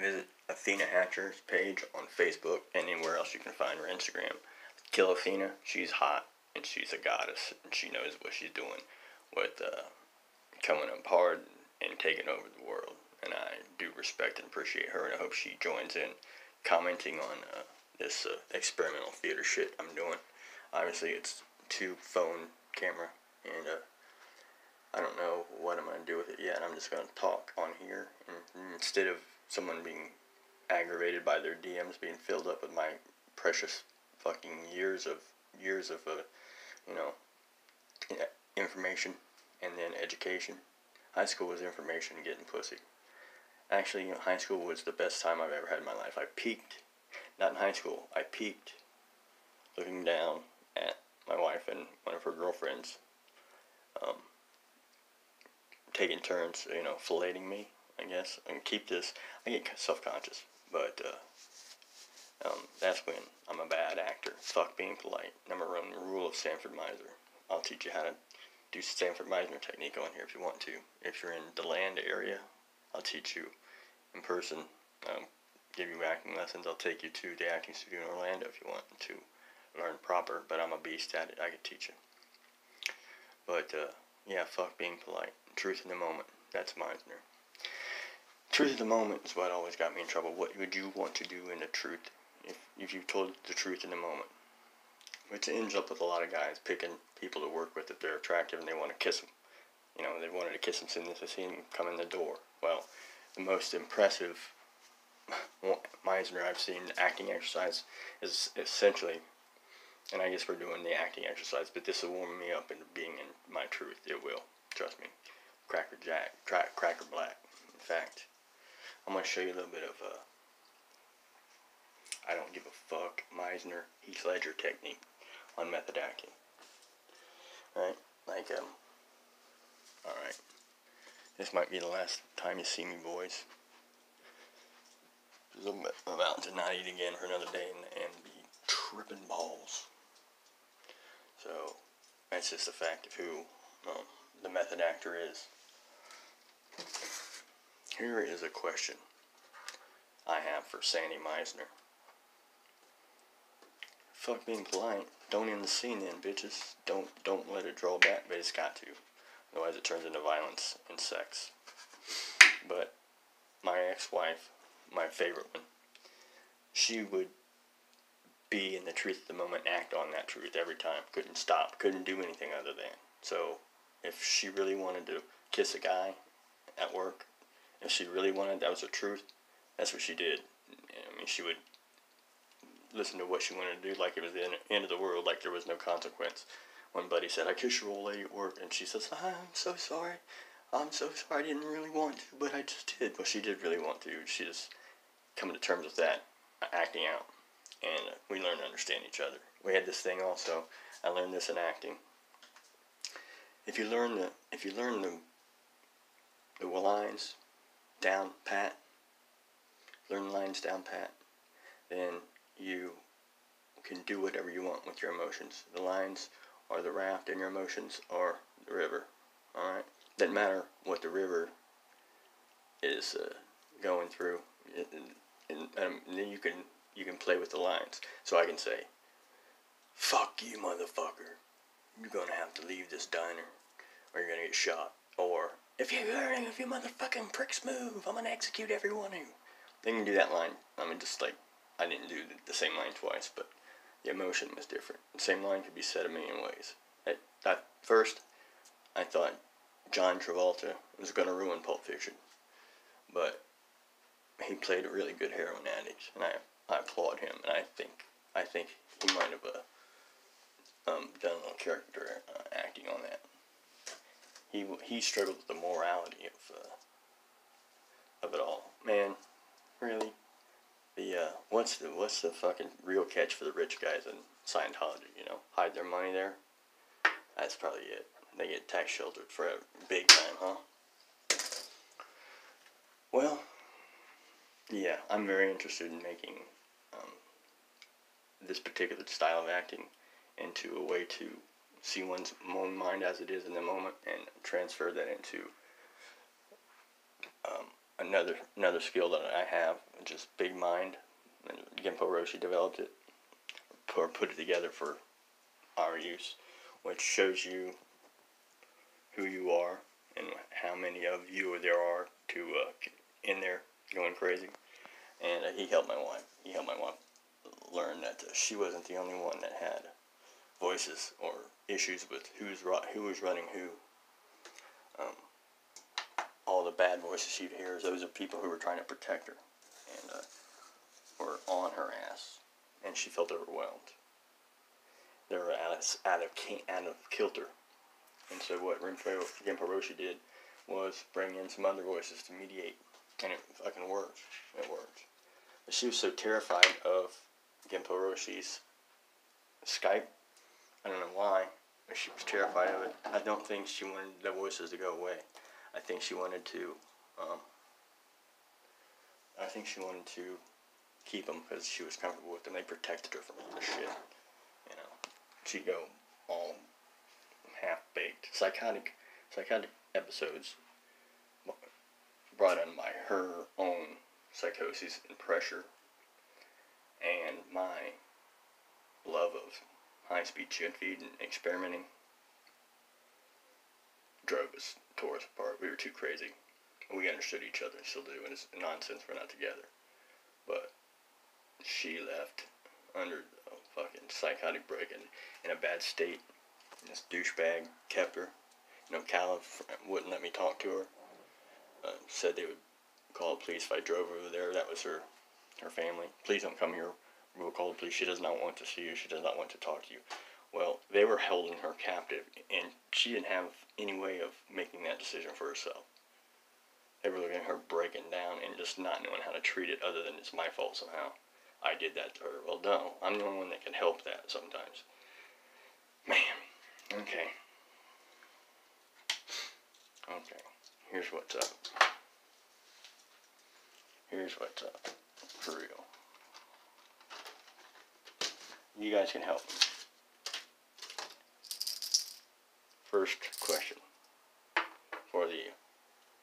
visit Athena Hatcher's page on Facebook anywhere else you can find her Instagram. Kill Athena. She's hot and she's a goddess and she knows what she's doing with uh, coming up hard and taking over the world. And I do respect and appreciate her, and I hope she joins in commenting on uh, this uh, experimental theater shit I'm doing. Obviously, it's two phone camera, and uh, I don't know what I'm gonna do with it yet. I'm just gonna talk on here, and instead of someone being aggravated by their DMs being filled up with my precious fucking years of years of uh, you know information and then education. High school was information getting pussy. Actually, you know, high school was the best time I've ever had in my life. I peaked, not in high school, I peaked looking down at my wife and one of her girlfriends um, taking turns, you know, filleting me, I guess. And keep this, I get self conscious, but uh, um, that's when I'm a bad actor. Fuck being polite. Number one rule of Sanford Meisner. I'll teach you how to do Sanford Meisner technique on here if you want to. If you're in the land area, I'll teach you in person. Um, give you acting lessons. I'll take you to the acting studio in Orlando if you want to learn proper. But I'm a beast at it. I can teach you. But uh, yeah, fuck being polite. Truth in the moment. That's Meisner. Truth in the moment is what always got me in trouble. What would you want to do in the truth if if you told the truth in the moment? Which ends up with a lot of guys picking people to work with if they're attractive and they want to kiss them. You know, they wanted to kiss soon as they seen him come in the door. Well, the most impressive Meisner I've seen acting exercise is essentially, and I guess we're doing the acting exercise, but this will warm me up into being in my truth. It will, trust me. Cracker Jack, cra- Cracker Black. In fact, I'm gonna show you a little bit of uh, I don't give a fuck Meisner Heath Ledger technique on method acting. Right, like um, all right. This might be the last time you see me, boys. I'm about to not eat again for another day and, and be tripping balls. So, that's just a fact of who um, the method actor is. Here is a question I have for Sandy Meisner. Fuck being polite. Don't end the scene then, bitches. Don't don't let it draw back, but it's got to. Otherwise, it turns into violence and sex. But my ex-wife, my favorite one, she would be in the truth of the moment, act on that truth every time. Couldn't stop. Couldn't do anything other than. So, if she really wanted to kiss a guy at work, if she really wanted, that was the truth. That's what she did. I mean, she would listen to what she wanted to do like it was the end of the world, like there was no consequence one buddy said, I kissed your old lady at work, and she says, I'm so sorry. I'm so sorry. I didn't really want to, but I just did. Well, she did really want to. She just coming to terms with that, acting out, and uh, we learned to understand each other. We had this thing also. I learned this in acting. If you learn the if you learn the the lines down pat, learn lines down pat, then you can do whatever you want with your emotions. The lines are the raft and your emotions are the river. Alright? Doesn't matter what the river is uh, going through. And, um, and then you can you can play with the lines. So I can say, fuck you motherfucker. You're gonna have to leave this diner or you're gonna get shot. Or if you if you motherfucking pricks move, I'm gonna execute every one of you. They can do that line. I mean just like I didn't do the same line twice, but the emotion was different. The same line could be said a million ways. At, first, I thought John Travolta was to ruin Pulp Fiction, but he played a really good heroin addict, and I, I applaud him. And I think I think he might have uh, um, done a little character uh, acting on that. He he struggled with the morality of uh, of it all. Man, really the uh, what's the what's the fucking real catch for the rich guys in Scientology? You know, hide their money there. That's probably it. They get tax sheltered for a big time, huh? Well, yeah, I'm very interested in making um, this particular style of acting into a way to see one's own mind as it is in the moment and transfer that into um, another another skill that I have, just big mind. And Genpo Roshi developed it, or put it together for our use, which shows you who you are and how many of you there are to uh, in there going crazy. And uh, he helped my wife. He helped my wife learn that uh, she wasn't the only one that had voices or issues with who's who was running who. Um, all the bad voices she'd hear, those are people who were trying to protect her and uh, were on her ass, and she felt overwhelmed. They were out of, out of, out of kilter. And so what Genpo Roshi did was bring in some other voices to mediate, and it fucking worked. It worked. But she was so terrified of Genpo Roshi's Skype. I don't know why, but she was terrified of it. I don't think she wanted the voices to go away. I think she wanted to. Um, I think she wanted to keep them because she was comfortable with them. They protected her from all this shit. You know, she'd go all half baked. Psychotic, psychotic episodes brought on by her own psychosis and pressure, and my of high speed chicken feed and experimenting drove us, tore us apart. We were too crazy. We understood each other, and still do, and it's nonsense we're not together. But she left under a fucking psychotic break and in a bad state. And this douchebag kept her. You know, Caliph wouldn't let me talk to her. Uh, said they would call the police if I drove over there. That was her, her family. Please don't come here. We'll call the police. She does not want to see you. She does not want to talk to you. Well, they were holding her captive, and she didn't have any way of making that decision for herself. They were looking at her breaking down and just not knowing how to treat it other than it's my fault somehow. I did that to her. Well, no, I'm the only one that can help that sometimes. Man, okay. Okay, here's what's up. Here's what's up. For real. You guys can help me. First question. For the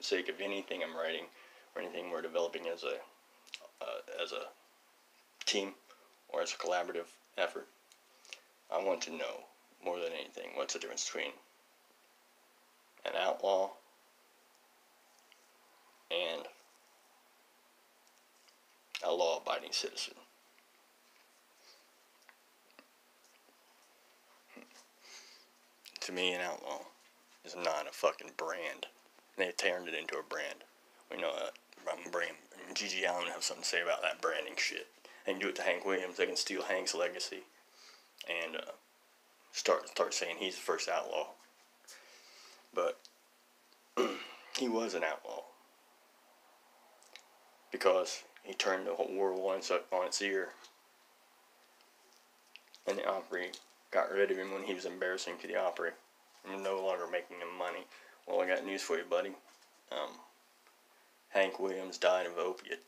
sake of anything I'm writing or anything we're developing as a uh, as a team or as a collaborative effort, I want to know more than anything what's the difference between an outlaw and a law abiding citizen. To me, an outlaw is not a fucking brand. They turned it into a brand. We know that. I'm gonna bring GG Allin have something to say about that branding shit. They can do it to Hank Williams. They can steal Hank's legacy and uh, start start saying he's the first outlaw. But he was an outlaw because he turned the whole world on its ear. And the Opry got rid of him when he was embarrassing to the Opry and no longer making him money. Well, I got news for you, buddy. Um, Hank Williams died of opiate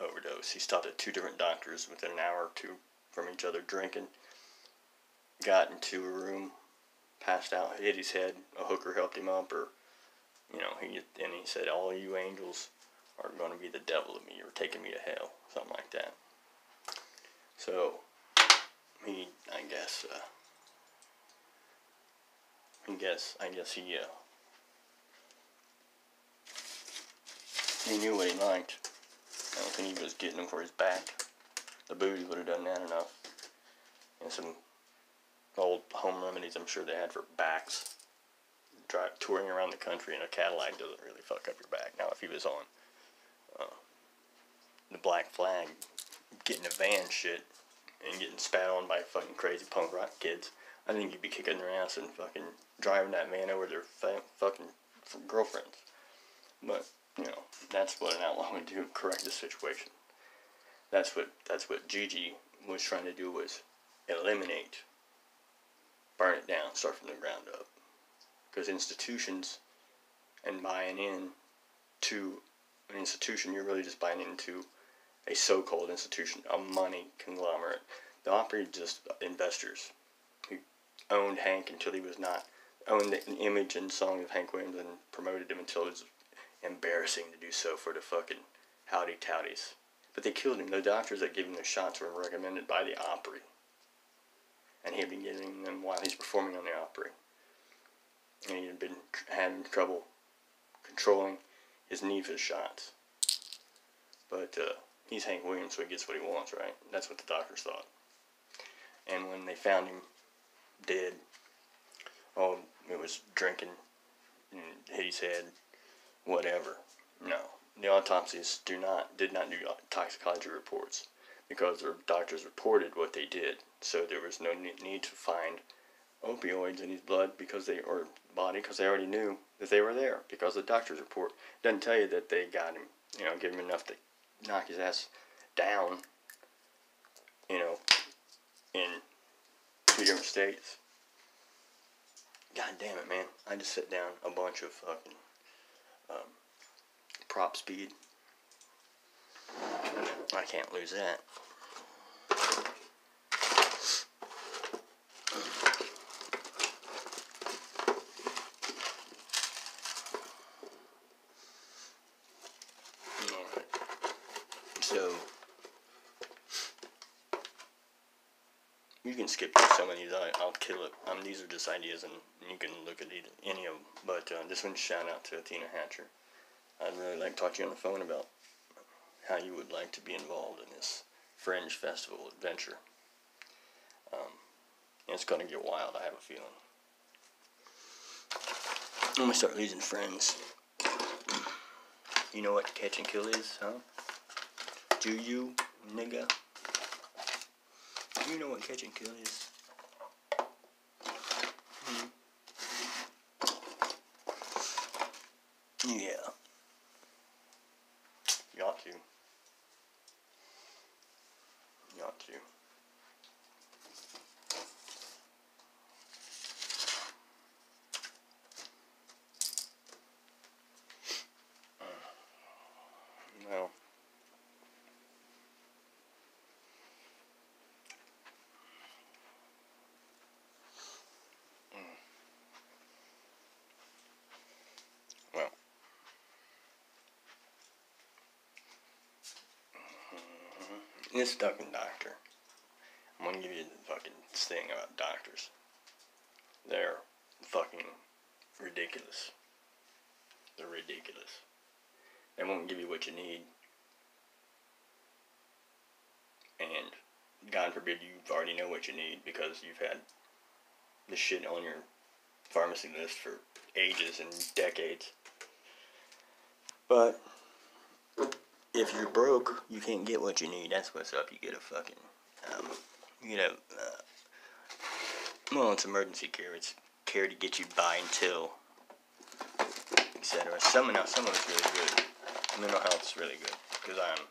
overdose. He stopped at two different doctors within an hour or two from each other drinking. Got into a room, passed out, hit his head. A hooker helped him up, or you know, he and he said, "All you angels are going to be the devil to me, or taking me to hell," something like that. So he, I guess, uh, guess, I guess he, uh, he knew what he liked. I don't think he was getting them for his back. The booty would have done that enough. And some old home remedies I'm sure they had for backs. Drive, touring around the country in a Cadillac doesn't really fuck up your back. Now, if he was on uh, the Black Flag, getting a van shit, and getting spat on by fucking crazy punk rock kids, I think you'd be kicking their ass and fucking driving that man over their fucking girlfriends. But you know, that's what an outlaw would do: correct the situation. That's what that's what GG was trying to do was eliminate, burn it down, start from the ground up. Because institutions and buying in to an institution, you're really just buying into a so-called institution, a money conglomerate. The Opry just investors owned Hank until he was not, owned the image and song of Hank Williams and promoted him until it was embarrassing to do so for the fucking howdy towdies. But they killed him. The doctors that gave him the shots were recommended by the Opry. And he had been getting them while he's performing on the Opry. And he had been having trouble controlling his need for the shots. But uh, he's Hank Williams, so he gets what he wants, right? That's what the doctors thought. And when they found him dead, oh, um, it was drinking, and hit his head, whatever. No, the autopsies do not did not do toxicology reports because the doctors reported what they did, so there was no need to find opioids in his blood because they or body because they already knew that they were there because the doctor's report doesn't tell you that they got him, you know, give him enough to knock his ass down, you know, two different states. God damn it, man! I just set down a bunch of fucking um, prop speed. I can't lose that. So can skip through some of these. I, will kill it. Um, these are just ideas, and you can look at either, any of them. But uh, this one, shout out to Athena Hatcher. I'd really like to talk to you on the phone about how you would like to be involved in this Fringe Festival adventure. Um, it's going to get wild, I have a feeling. I'm going to start losing friends. You know what catch and kill is, huh? Do you, nigga? You know what catch and kill is? Hmm. Yeah. You ought to. You ought to. Well. Well. This fucking doctor. I'm gonna give you the fucking thing about doctors. They're fucking ridiculous. They're ridiculous. They won't give you what you need. And God forbid you already know what you need because you've had this shit on your pharmacy list for ages and decades. But if you're broke, you can't get what you need. That's what's up. You get a fucking, um, you a, uh, well, it's emergency care. It's care to get you by until, etc. Some, now, some of it's really good. Mental health's really good because I'm.